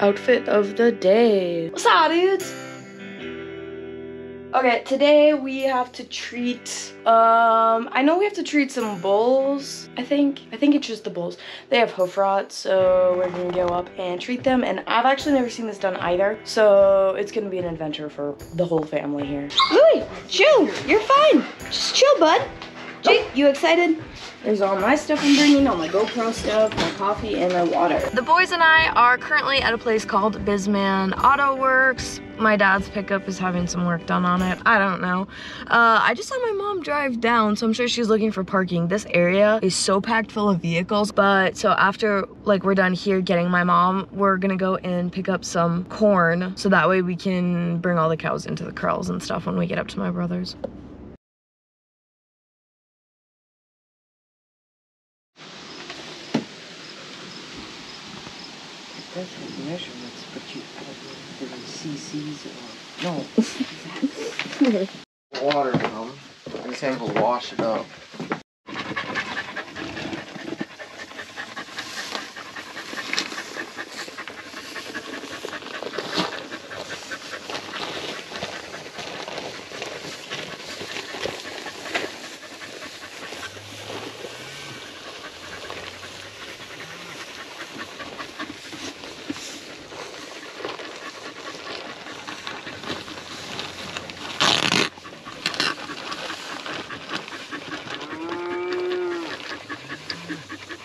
Outfit of the day. What's up, dudes? Okay, today we have to treat, um, I know we have to treat some bulls, I think. I think it's just the bulls. They have hoof rot, so we're gonna go up and treat them. And I've actually never seen this done either, so it's gonna be an adventure for the whole family here. Louis, chill, you're fine. Just chill, bud. Jake, you excited? There's all my stuff I'm bringing, all my GoPro stuff, my coffee, and my water. The boys and I are currently at a place called Bisman Auto Works. My dad's pickup is having some work done on it. I don't know. Uh, I just saw my mom drive down, so I'm sure she's looking for parking. This area is so packed full of vehicles, but so after like we're done here getting my mom, we're gonna go and pick up some corn, so that way we can bring all the cows into the corrals and stuff when we get up to my brother's. Different measurements, but you have different cc's or no. Water come. These things will wash it up.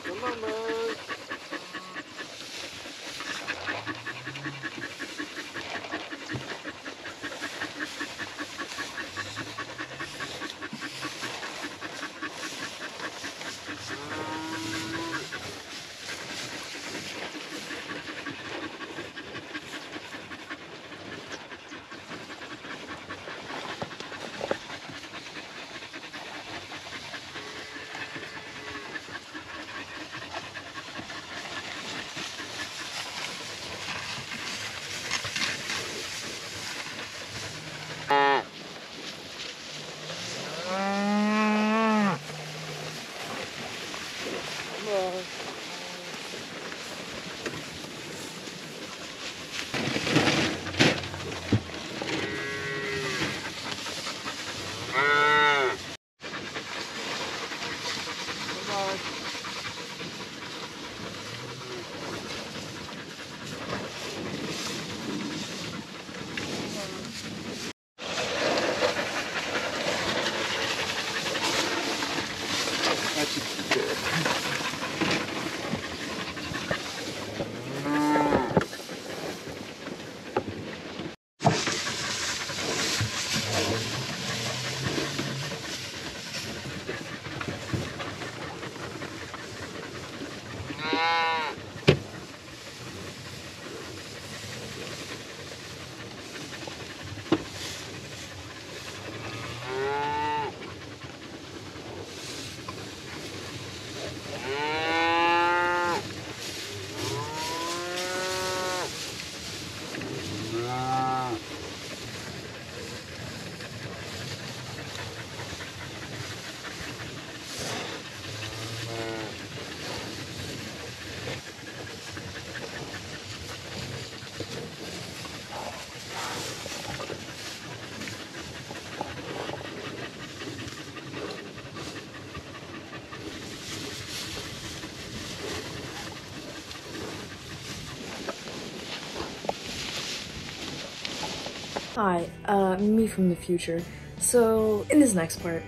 Come on, bud. That Yeah. Hi, uh, me from the future. So, in this next part,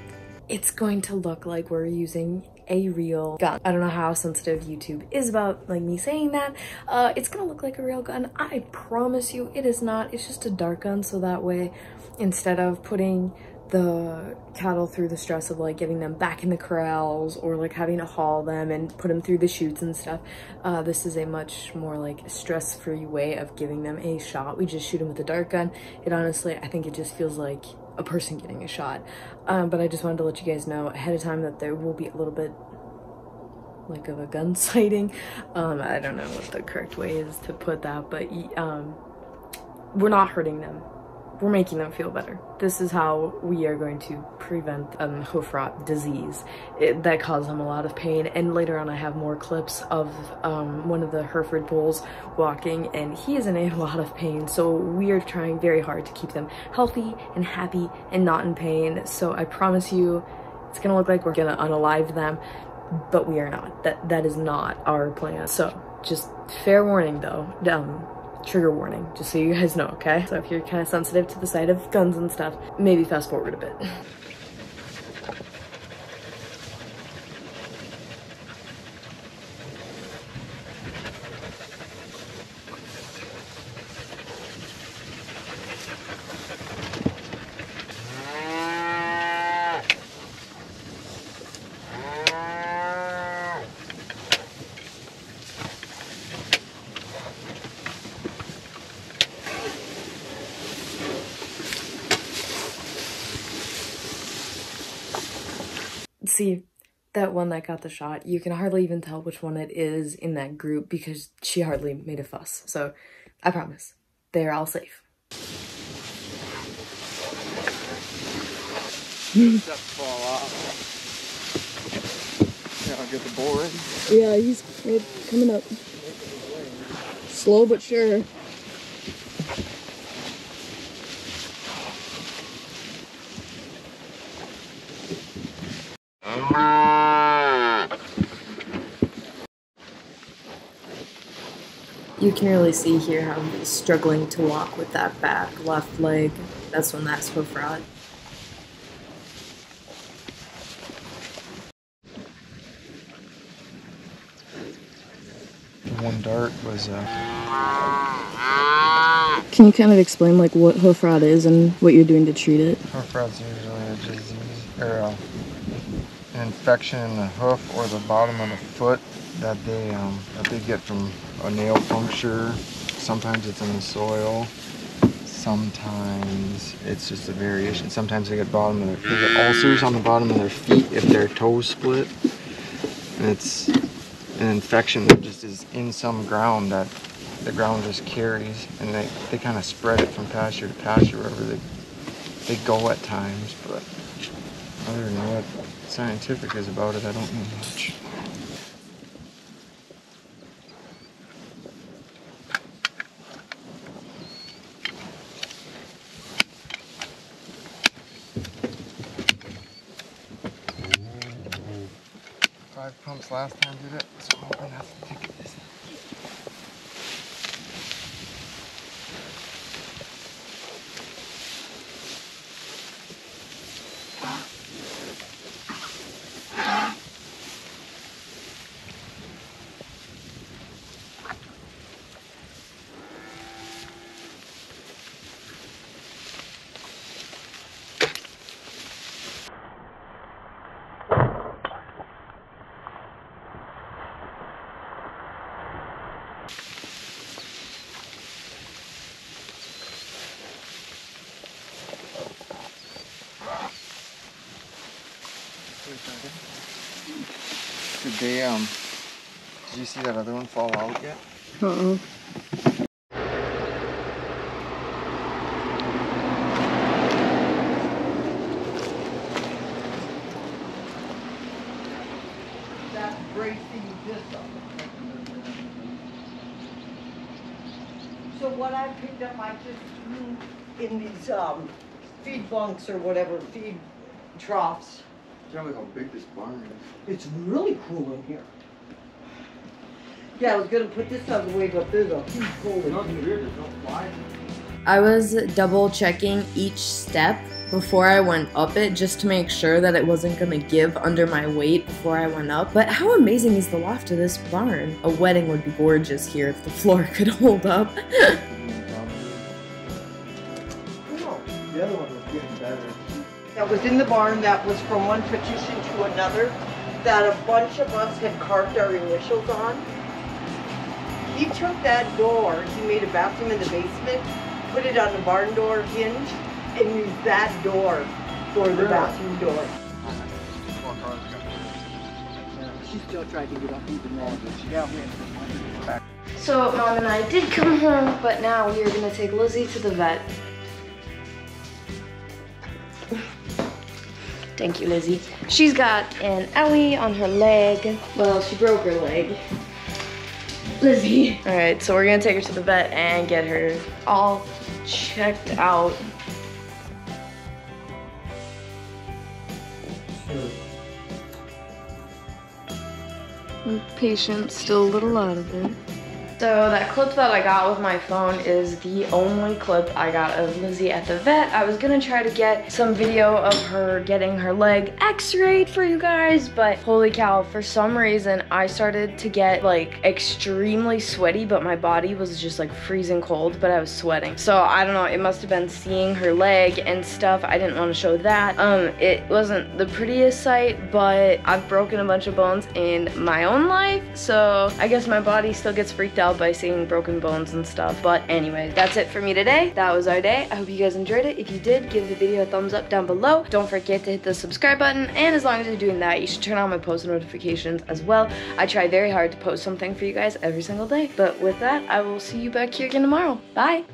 it's going to look like we're using a real gun. I don't know how sensitive YouTube is about like me saying that. Uh, it's gonna look like a real gun. I promise you it is not. It's just a dart gun so that way instead of putting the cattle through the stress of like getting them back in the corrals or like having to haul them and put them through the chutes and stuff. Uh, this is a much more like stress-free way of giving them a shot. We just shoot them with a dart gun. It honestly, I think it just feels like a person getting a shot. Um, but I just wanted to let you guys know ahead of time that there will be a little bit like of a gun sighting. Um, I don't know what the correct way is to put that, but um, we're not hurting them we're making them feel better. This is how we are going to prevent um, rot disease it, that causes them a lot of pain. And later on, I have more clips of um, one of the Hereford bulls walking, and he is in a lot of pain. So we are trying very hard to keep them healthy and happy and not in pain. So I promise you, it's gonna look like we're gonna unalive them, but we are not. That that is not our plan. So just fair warning, though. Um, trigger warning, just so you guys know, okay? So if you're kind of sensitive to the sight of guns and stuff, maybe fast forward a bit. see that one that got the shot, you can hardly even tell which one it is in that group because she hardly made a fuss. So I promise, they're all safe. fall off. Yeah, I'll get the bull. Yeah, he's coming up. Slow but sure. You can really see here how he's struggling to walk with that back left leg. That's when that's hoof rot. One dart was uh Can you kind of explain like what hoof rot is and what you're doing to treat it? hoof rot's usually a disease or uh, an infection in the hoof or the bottom of the foot that they um, that they get from a nail puncture. Sometimes it's in the soil. Sometimes it's just a variation. Sometimes they get bottom of their they get ulcers on the bottom of their feet if their toes split. And it's an infection that just is in some ground that the ground just carries and they, they kind of spread it from pasture to pasture wherever they they go at times, but other than what scientific is about it, I don't know much. Five pumps last time did it, so I'm hoping that's the ticket this Did they um did you see that other one fall out yet? Uh-oh. that bracing this up. So what I picked up, I just threw in these um, feed bunks or whatever, feed troughs. Tell me how big this barn is. It's really cool in here. Yeah, I was gonna put this out of the way, but there's a huge hole in here. I was double checking each step before I went up it just to make sure that it wasn't gonna give under my weight before I went up. But how amazing is the loft of this barn? A wedding would be gorgeous here if the floor could hold up. That was in the barn, that was from one petition to another, that a bunch of us had carved our initials on. He took that door, he made a bathroom in the basement, put it on the barn door hinge, and used that door for the Really? bathroom door. She still tried to get up even more, but she got wind. So mom and I did come home, but now we are gonna take Lizzie to the vet. Thank you, Lizzie. She's got an owie on her leg. Well, she broke her leg. Lizzie. All right, so we're gonna take her to the vet and get her all checked out. Patient, still a little out of it. So that clip that I got with my phone is the only clip I got of Lizzie at the vet. I was gonna try to get some video of her getting her leg x-rayed for you guys, but holy cow, for some reason I started to get like extremely sweaty, but my body was just like freezing cold, but I was sweating. So I don't know, it must have been seeing her leg and stuff. I didn't want to show that. Um, it wasn't the prettiest sight, but I've broken a bunch of bones in my own life, so I guess my body still gets freaked by seeing broken bones and stuff. But anyway, that's it for me today. That was our day. I hope you guys enjoyed it. If you did, give the video a thumbs up down below. Don't forget to hit the subscribe button. And as long as you're doing that, you should turn on my post notifications as well. I try very hard to post something for you guys every single day. But with that, I will see you back here again tomorrow. Bye.